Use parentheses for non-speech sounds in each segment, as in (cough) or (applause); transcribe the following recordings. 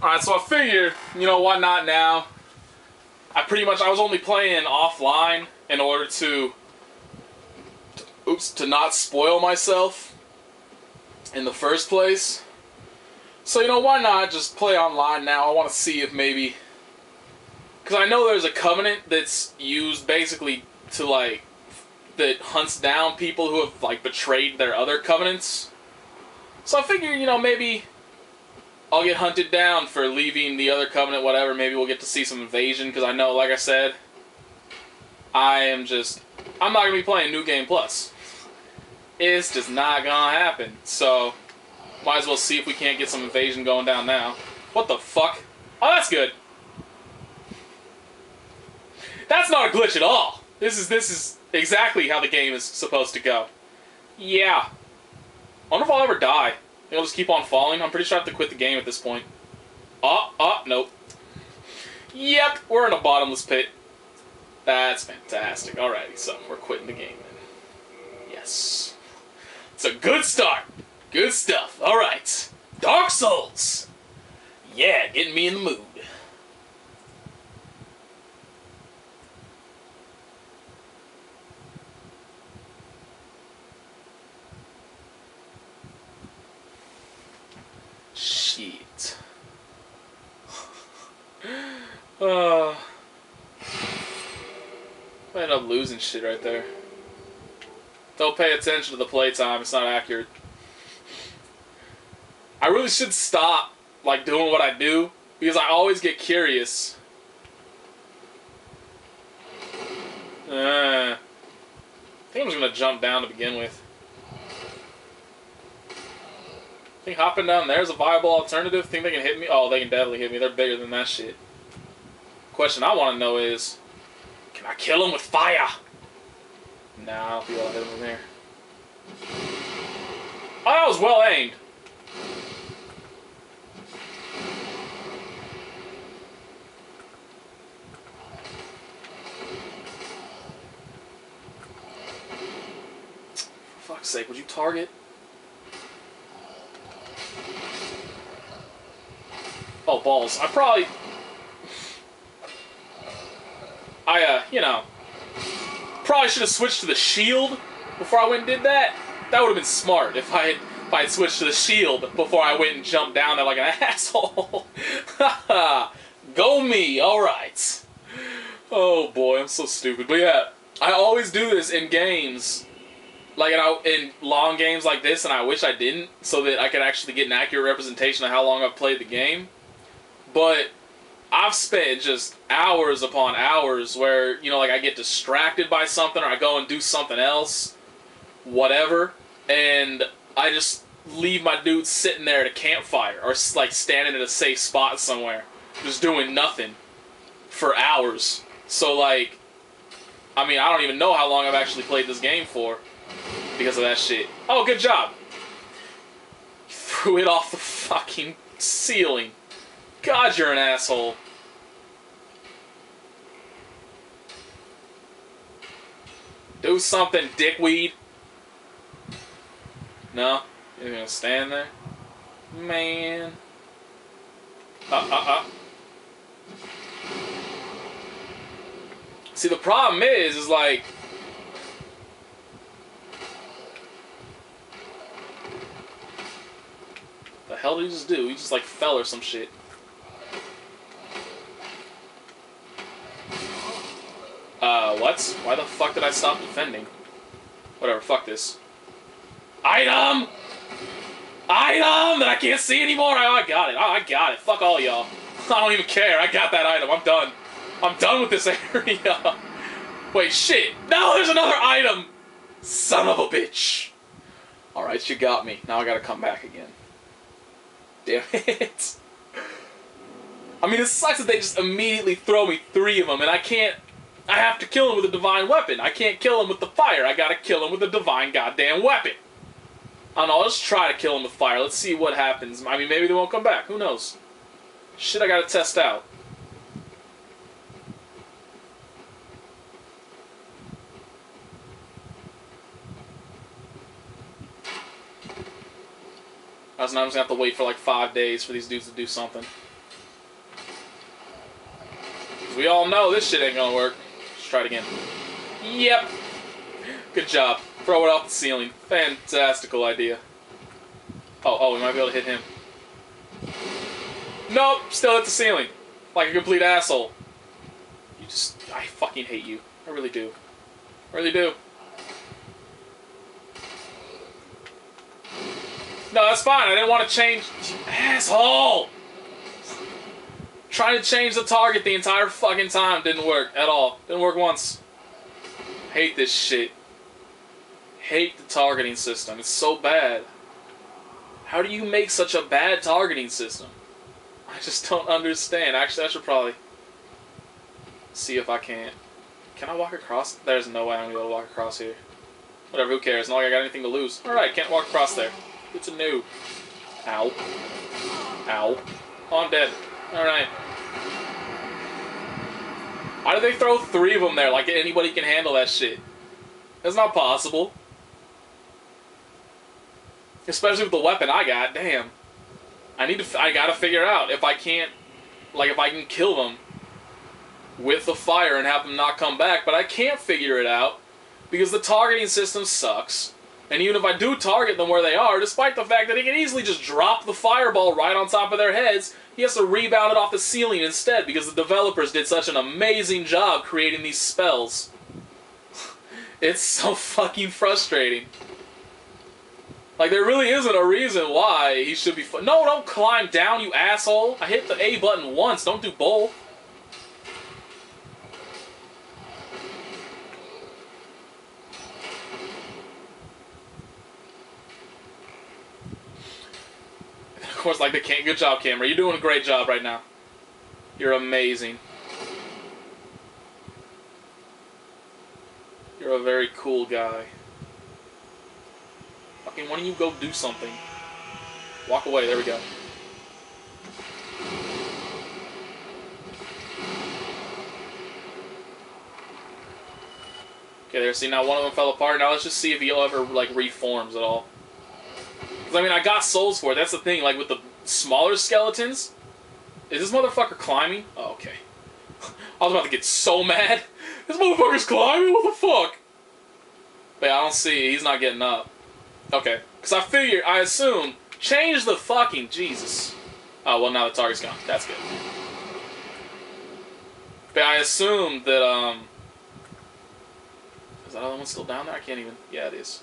Alright, so I figured, you know, why not now? I pretty much, I was only playing offline in order to, to oops, to not spoil myself in the first place. So, you know, why not just play online now? I want to see if maybe. Because I know there's a covenant that's used basically to, like, that hunts down people who have, like, betrayed their other covenants. So I figure, you know, maybe I'll get hunted down for leaving the other covenant, whatever. Maybe we'll get to see some invasion, because I know, like I said, I am just. I'm not to be playing New Game Plus. It's just not to happen. So. Might as well see if we can't get some invasion going down now. What the fuck? Oh, that's good. That's not a glitch at all. This is this is exactly how the game is supposed to go. Yeah. I wonder if I'll ever die. I'll just keep on falling. I'm pretty sure I have to quit the game at this point. Oh, oh, nope. Yep, we're in a bottomless pit. That's fantastic. Alrighty, so we're quitting the game then. Yes. It's a good start. Good stuff. All right. Dark Souls. Yeah, getting me in the mood. Shit. Uh, I end up losing shit right there. Don't pay attention to the playtime, it's not accurate. I really should stop like doing what I do because I always get curious. Uh, I think I'm just gonna jump down to begin with. I Think hopping down there is a viable alternative? Think they can hit me? Oh, they can definitely hit me. They're bigger than that shit. Question I want to know is, can I kill him with fire? Nah, I don't think I'll hit him from here. Oh, that was well aimed. For fuck's sake, would you target? Oh, balls. I probably... I, uh, you know... Probably should have switched to the shield before I went and did that. That would have been smart if I had, if I had switched to the shield before I went and jumped down there like an (laughs) asshole. (laughs) Go me, alright. Oh boy, I'm so stupid. But yeah, I always do this in games like in, in long games like this, and I wish I didn't, so that I could actually get an accurate representation of how long I've played the game. But I've spent just hours upon hours where you know, like I get distracted by something, or I go and do something else, whatever, and I just leave my dude sitting there at a campfire or like standing at a safe spot somewhere, just doing nothing for hours. So like, I mean, I don't even know how long I've actually played this game for because of that shit. Oh, good job. (laughs) Threw it off the fucking ceiling. God, you're an asshole. Do something, dickweed. No? You're gonna stand there? Man. Uh, uh, uh. See, the problem is, is like, The hell did he just do? He just like fell or some shit. Uh, what? Why the fuck did I stop defending? Whatever, fuck this. Item! Item that I can't see anymore! Oh, I got it. Oh, I got it. Fuck all y'all. (laughs) I don't even care. I got that item. I'm done. I'm done with this (laughs) area. Wait, shit. No, there's another item! Son of a bitch. Alright, you got me. Now I gotta come back again damn (laughs) it. I mean, it sucks that they just immediately throw me three of them, and I can't. I have to kill him with a divine weapon. I can't kill him with the fire. I gotta kill him with a divine goddamn weapon. I don't know, I'll just try to kill him with fire. Let's see what happens. I mean, maybe they won't come back. Who knows? Shit, I gotta test out. I was, I'm just gonna have to wait for like five days for these dudes to do something. we all know this shit ain't gonna work. Try it again. Yep. Good job. Throw it off the ceiling. Fantastical idea. Oh, oh, we might be able to hit him. Nope, still hit the ceiling. Like a complete asshole. You just, I fucking hate you. I really do. I really do. No, that's fine. I didn't want to change. Asshole! Trying to change the target the entire fucking time didn't work at all. Didn't work once. Hate this shit. Hate the targeting system. It's so bad. How do you make such a bad targeting system? I just don't understand. Actually, I should probably see if I can't. Can I walk across? There's no way I'm gonna be able to walk across here. Whatever, who cares? Not like I got anything to lose. Alright, can't walk across there. It's a new. Ow. Ow. Oh, I'm dead. Alright. Why did they throw three of them there? Like anybody can handle that shit. That's not possible. Especially with the weapon I got. Damn. I need to. I gotta figure out if I can't, like, if I can kill them with the fire and have them not come back. But I can't figure it out because the targeting system sucks. And even if I do target them where they are, despite the fact that he can easily just drop the fireball right on top of their heads, he has to rebound it off the ceiling instead because the developers did such an amazing job creating these spells. (laughs) it's so fucking frustrating. Like, there really isn't a reason why he should be... no, don't climb down, you asshole! I hit the A button once, don't do both. Course, like, the can't. good job, camera. You're doing a great job right now. You're amazing. You're a very cool guy. Fucking, why don't you go do something? Walk away, there we go. Okay, there, see, now one of them fell apart. Now let's just see if he ever, like, reforms at all. Because, I mean, I got souls for it. That's the thing, like, with the smaller skeletons. Is this motherfucker climbing? Oh, okay. (laughs) I was about to get so mad. (laughs) This motherfucker's climbing? What the fuck? But yeah, I don't see. He's not getting up. Okay. Because I figure, I assume, change the fucking Jesus. Oh, well, now the target's gone. That's good. But I assume that, um... Is that other one still down there? I can't even... Yeah, it is.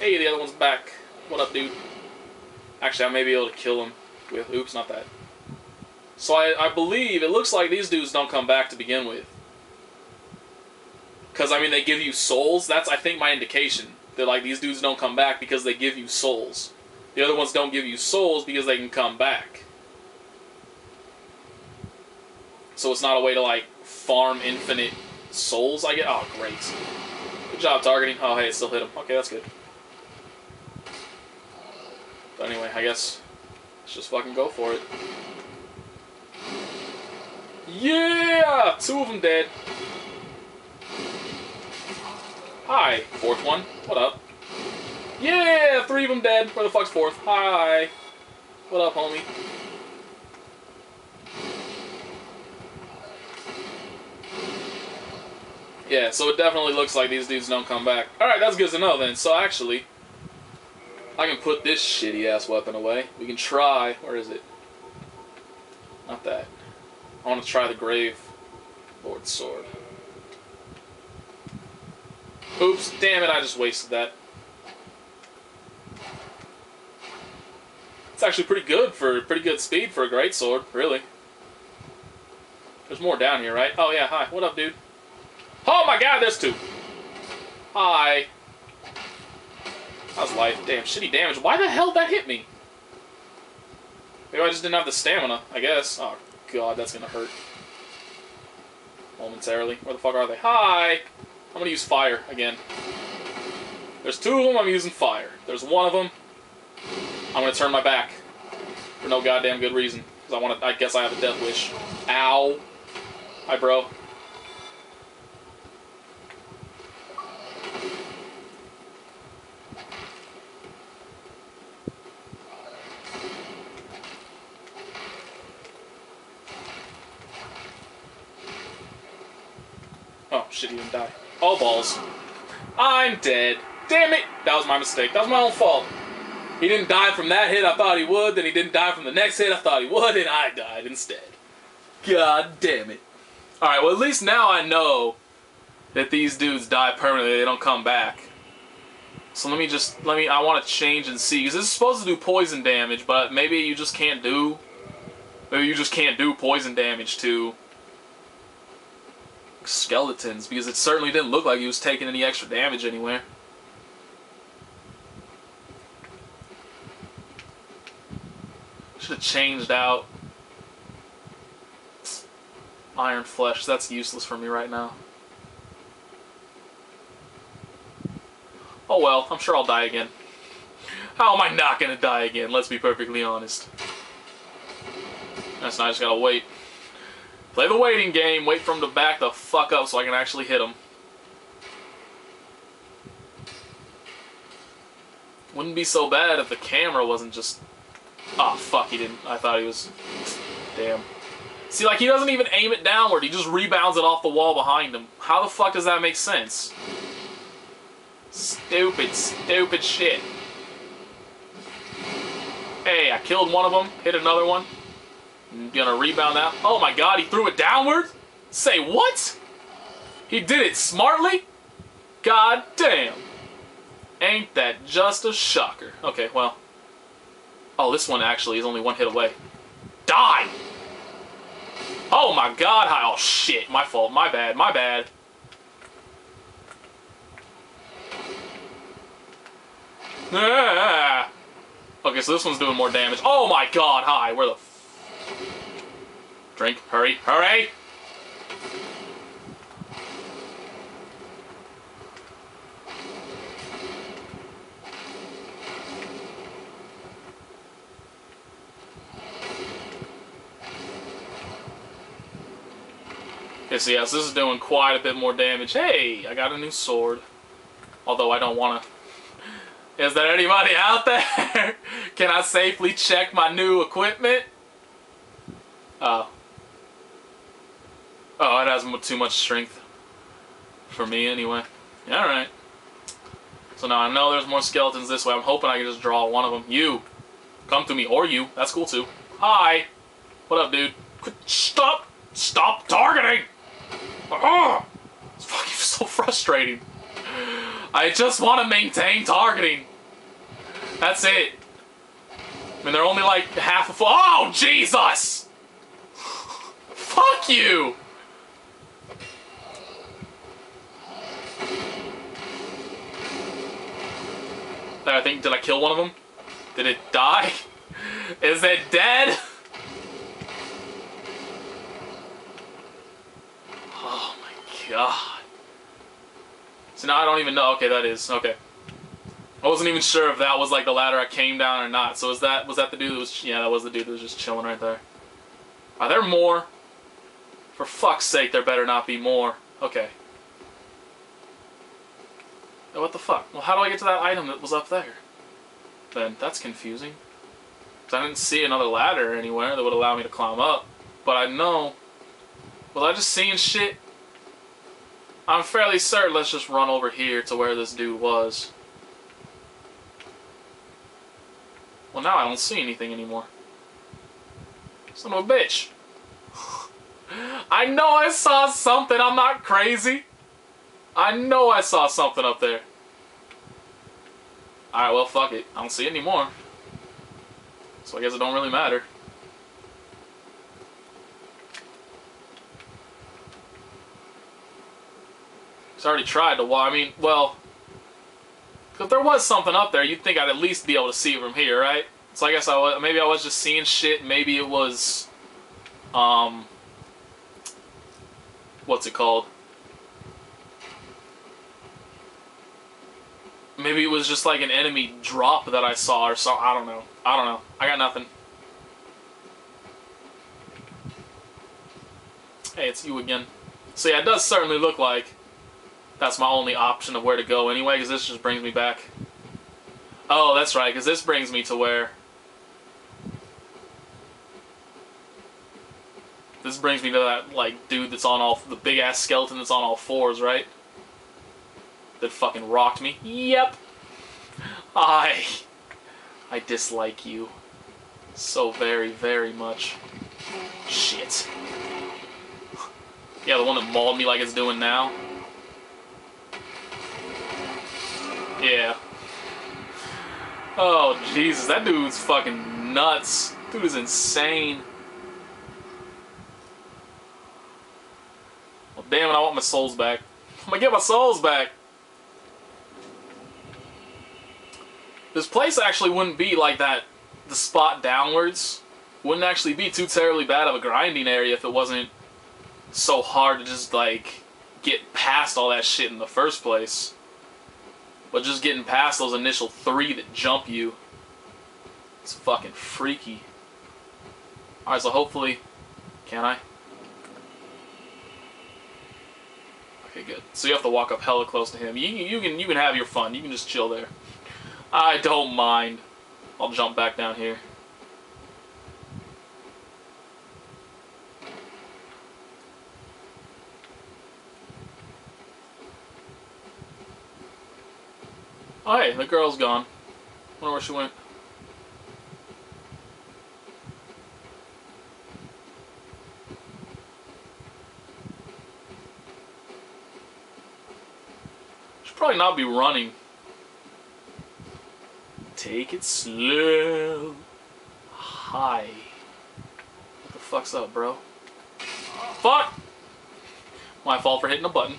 Hey, the other one's back. What up, dude? Actually, I may be able to kill him with... Oops, not that. So I, I believe, it looks like these dudes don't come back to begin with. Because, I mean, they give you souls. That's, I think, my indication. That, like, these dudes don't come back because they give you souls. The other ones don't give you souls because they can come back. So it's not a way to, like, farm infinite souls, I get. Oh, great. Good job targeting. Oh, hey, it still hit him. Okay, that's good. But anyway, I guess let's just fucking go for it. Yeah! Two of them dead. Hi, fourth one. What up? Yeah, three of them dead. Where the fuck's fourth? Hi. What up, homie? Yeah, so it definitely looks like these dudes don't come back. Alright, that's good to know then. So actually, I can put this shitty ass weapon away. We can try. Where is it? Not that. I want to try the Grave Lord Sword. Oops, damn it, I just wasted that. It's actually pretty good for pretty good speed for a great sword, really. There's more down here, right? Oh yeah, hi. What up, dude? Oh my god, there's two. Hi. How's life? Damn, shitty damage. Why the hell that hit me? Maybe I just didn't have the stamina, I guess. Oh god, that's gonna hurt. Momentarily. Where the fuck are they? Hi! I'm gonna use fire again. There's two of them, I'm using fire. There's one of them, I'm gonna turn my back. For no goddamn good reason. Because I want to, I guess I have a death wish. Ow. Hi, bro. Shit, he die. Oh, balls. I'm dead. Damn it! That was my mistake. That was my own fault. He didn't die from that hit I thought he would, then he didn't die from the next hit I thought he would, and I died instead. God damn it. Alright, well, at least now I know that these dudes die permanently, they don't come back. So let me just, let me, I want to change and see, because this is supposed to do poison damage, but maybe you just can't do, maybe you just can't do poison damage to skeletons, because it certainly didn't look like he was taking any extra damage anywhere. Should have changed out Iron Flesh. That's useless for me right now. Oh well, I'm sure I'll die again. How am I not gonna die again? Let's be perfectly honest. That's not, I just gotta wait. Play the waiting game, wait for him to back the fuck up so I can actually hit him. Wouldn't be so bad if the camera wasn't just... Oh, fuck, he didn't. I thought he was... Damn. See, like, he doesn't even aim it downward. He just rebounds it off the wall behind him. How the fuck does that make sense? Stupid, stupid shit. Hey, I killed one of them, hit another one. Gonna rebound that. Oh my god, he threw it downward? Say what? He did it smartly? God damn. Ain't that just a shocker. Okay, well. Oh, this one actually is only one hit away. Die! Oh my god, hi, oh shit, my fault, my bad, my bad. Ah. Okay, so this one's doing more damage. Oh my god, hi, where the... Drink, hurry, hurry! Okay, yes, this is doing quite a bit more damage. Hey, I got a new sword. Although I don't want to (laughs) is there anybody out there? (laughs) Can I safely check my new equipment? Oh. Oh, it has too much strength. For me, anyway. Yeah, alright. So now I know there's more skeletons this way. I'm hoping I can just draw one of them. You. Come to me. Or you. That's cool, too. Hi. What up, dude? Quit. Stop. Stop targeting. Oh, it's fucking (laughs) so frustrating. I just want to maintain targeting. That's it. I mean, they're only like half a. Oh, Jesus! (laughs) Fuck you! I think, did I kill one of them? Did it die? (laughs) Is it dead? Oh my god. So now I don't even know. Okay, that is. Okay. I wasn't even sure if that was like the ladder I came down or not. So was that was that the dude that was yeah, that was the dude that was just chilling right there. Are there more? For fuck's sake, there better not be more. Okay. Oh, what the fuck? Well, how do I get to that item that was up there? Then that's confusing. Cause I didn't see another ladder anywhere that would allow me to climb up. But I know. Was I just seeing shit? I'm fairly certain let's just run over here to where this dude was. Well, now I don't see anything anymore. Son of a bitch. (sighs) I know I saw something. I'm not crazy. I know I saw something up there. Alright, well, fuck it. I don't see it anymore. So I guess it don't really matter. He's already tried to. Well, I mean, well, if there was something up there, you'd think I'd at least be able to see it from here, right? So I guess I was, maybe I was just seeing shit. Maybe it was, um, what's it called? Maybe it was just like an enemy drop that I saw or so. I don't know. I don't know. I got nothing. Hey, it's you again. So yeah, it does certainly look like that's my only option of where to go anyway, because this just brings me back. Oh, that's right, because this brings me to where... This brings me to that like dude that's on all the big ass skeleton that's on all fours, right? That fucking rocked me. Yep. I I dislike you so very, very much. Shit. Yeah, the one that mauled me like it's doing now. Yeah. Oh, Jesus, that dude's fucking nuts. Dude is insane. Well, damn it, I want my souls back. I'm gonna get my souls back. This place actually wouldn't be like that, the spot downwards. Wouldn't actually be too terribly bad of a grinding area if it wasn't so hard to just, like, get past all that shit in the first place. But just getting past those initial three that jump you, it's fucking freaky. Alright, so hopefully, can I? Okay, good. So you have to walk up hella close to him. You, you can you can have your fun. You can just chill there. I don't mind. I'll jump back down here. Oh hey, the girl's gone. Wonder where she went. Should probably not be running. Take it slow. Hi. What the fuck's up, bro? Fuck! My fault for hitting a button.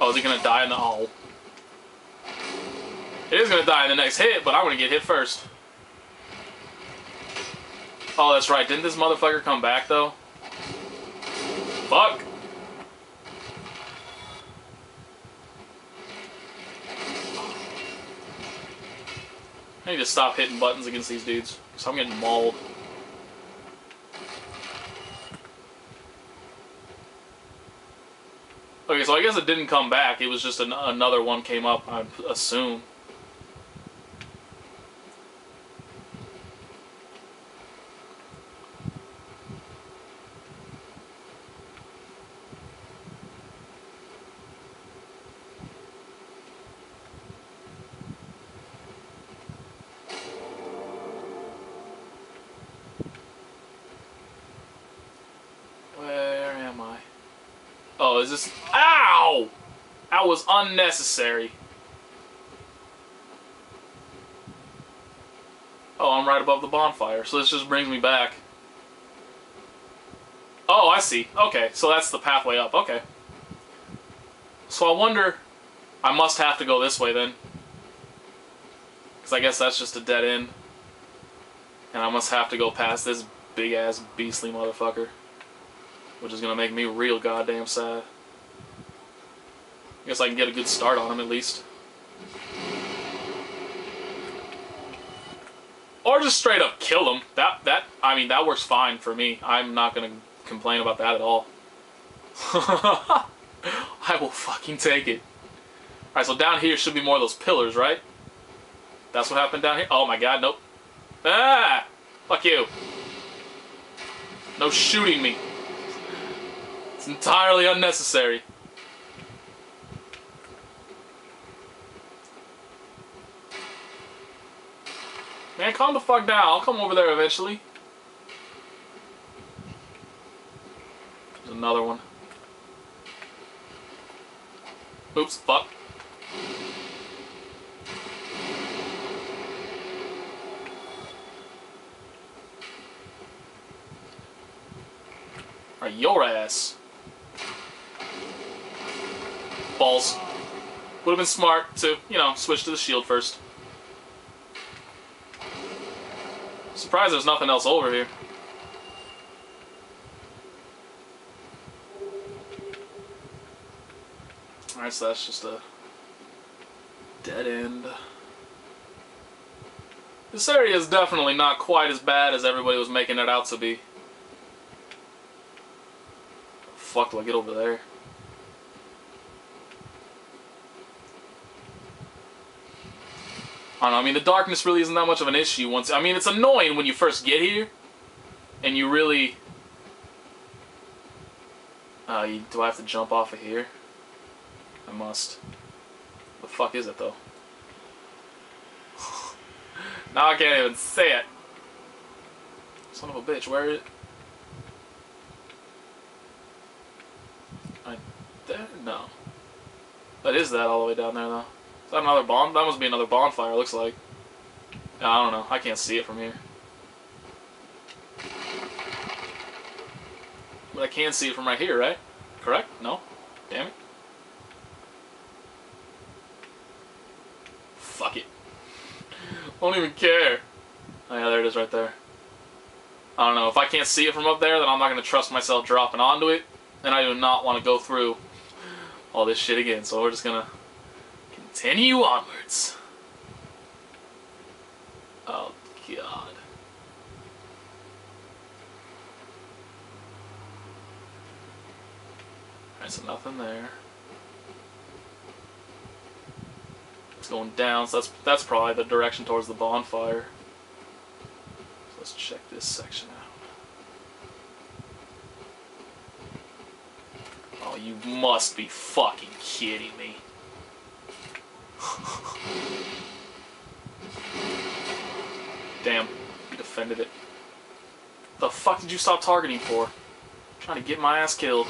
Oh, is he gonna die in the oh? It is gonna die in the next hit, but I'm gonna get hit first. Oh, that's right. Didn't this motherfucker come back though? Fuck. I need to stop hitting buttons against these dudes, because I'm getting mauled. Okay, so I guess it didn't come back. It was just an another one came up, I assume. Where am I? Oh, is this... Ow! That was unnecessary. Oh, I'm right above the bonfire, so this just brings me back. Oh, I see. Okay, so that's the pathway up. Okay. So I wonder... I must have to go this way then. Because I guess that's just a dead end. And I must have to go past this big-ass beastly motherfucker. Which is going to make me real goddamn sad. I guess I can get a good start on him at least. Or just straight up kill him. That, that, I mean, that works fine for me. I'm not going to complain about that at all. (laughs) I will fucking take it. Alright, so down here should be more of those pillars, right? That's what happened down here? Oh my god, nope. Ah! Fuck you. No shooting me. It's entirely unnecessary. Man, calm the fuck down. I'll come over there eventually. There's another one. Oops, fuck. Alright, your ass. Balls. Would have been smart to, you know, switch to the shield first. Surprised there's nothing else over here. Alright, so that's just a dead end. This area is definitely not quite as bad as everybody was making it out to be. Fuck do I get over there? I don't know. I mean, the darkness really isn't that much of an issue once. I mean, it's annoying when you first get here, and you really. Uh, you, do I have to jump off of here? I must. The fuck is it though? (sighs) now I can't even say it. Son of a bitch, where is it? I there? No. Is that all the way down there though. Is that another bomb? That must be another bonfire, looks like. I don't know. I can't see it from here. But I can see it from right here, right? Correct? No? Damn it. Fuck it. I (laughs) don't even care. Oh yeah, there it is right there. I don't know. If I can't see it from up there, then I'm not going to trust myself dropping onto it. And I do not want to go through all this shit again. So we're just going to continue onwards. Oh, God. So nothing there. It's going down, so that's, that's probably the direction towards the bonfire. So let's check this section out. Oh, you must be fucking kidding me. Damn, you defended it. The fuck did you stop targeting for? trying to get my ass killed.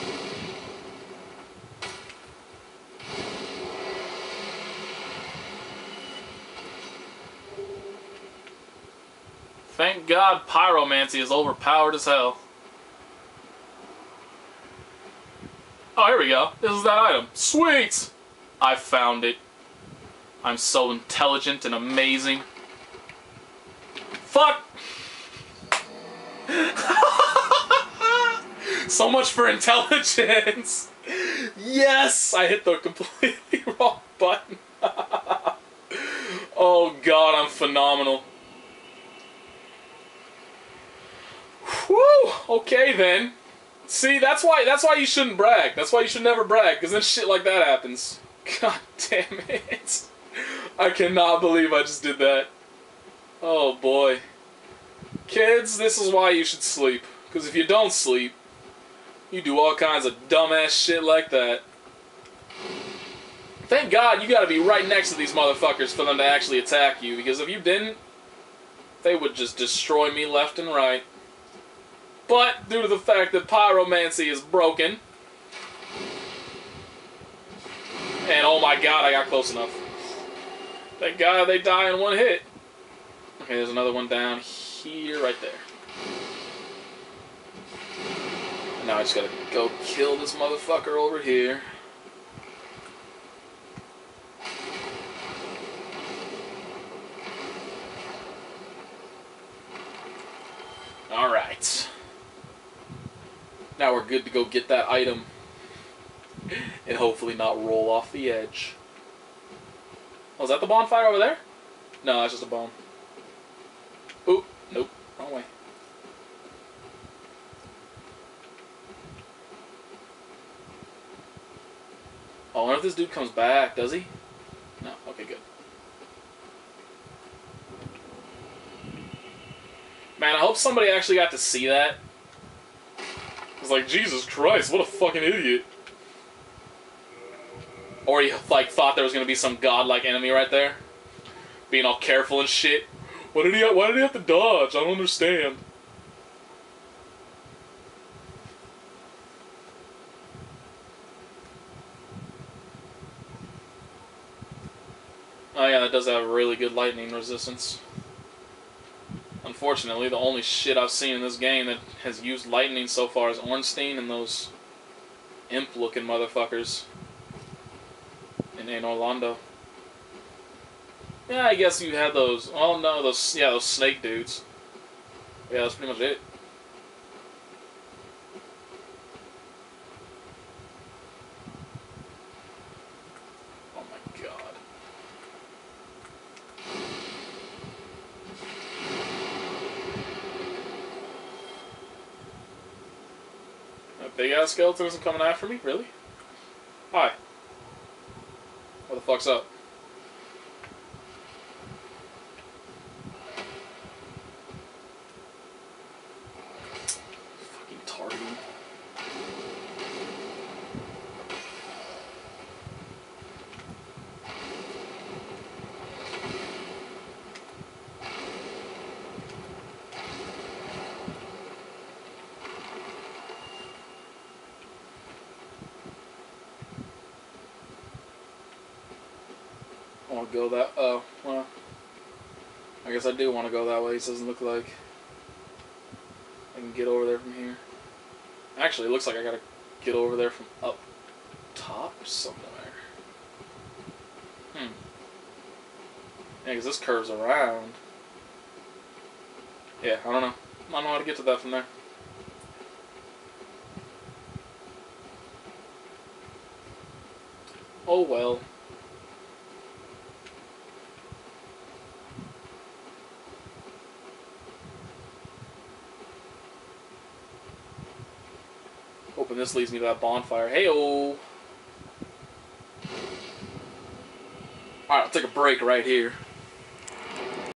Thank God pyromancy is overpowered as hell. Oh, here we go. This is that item. Sweet! I found it. I'm so intelligent and amazing. Fuck! (laughs) so much for intelligence! Yes! I hit the completely (laughs) wrong button. (laughs) oh god, I'm phenomenal. Whew! Okay then. See, that's why that's why you shouldn't brag. That's why you should never brag, because then shit like that happens. God damn it. I cannot believe I just did that. Oh boy. Kids, this is why you should sleep. Because if you don't sleep, you do all kinds of dumbass shit like that. Thank God you gotta be right next to these motherfuckers for them to actually attack you, because if you didn't, they would just destroy me left and right. But, due to the fact that pyromancy is broken, and oh my god, I got close enough. Thank God they die in one hit. Okay, there's another one down here, right there. Now I just gotta go kill this motherfucker over here. Alright. Now we're good to go get that item. And hopefully not roll off the edge. Oh, is that the bonfire over there? No, that's just a bone. Oop, nope, wrong way. Oh, I wonder if this dude comes back, does he? No, okay, good. Man, I hope somebody actually got to see that. It's like, Jesus Christ, what a fucking idiot. Or he like thought there was gonna be some godlike enemy right there, being all careful and shit. Why did he? Why did he have to dodge? I don't understand. Oh yeah, that does have really good lightning resistance. Unfortunately, the only shit I've seen in this game that has used lightning so far is Ornstein and those imp-looking motherfuckers in Anor Londo. Yeah, I guess you had those. Oh no, those yeah, those snake dudes. Yeah, that's pretty much it. Oh my god. That big ass skeleton isn't coming after me? Really? Hi. Fuck's up? Want to go that. Oh, well. I guess I do want to go that way. It doesn't look like I can get over there from here. Actually, it looks like I gotta get over there from up top somewhere. Hmm. Yeah, because this curves around. Yeah, I don't know. I don't know how to get to that from there. Oh well. Hoping this leads me to that bonfire. Hey oh. Alright, I'll take a break right here.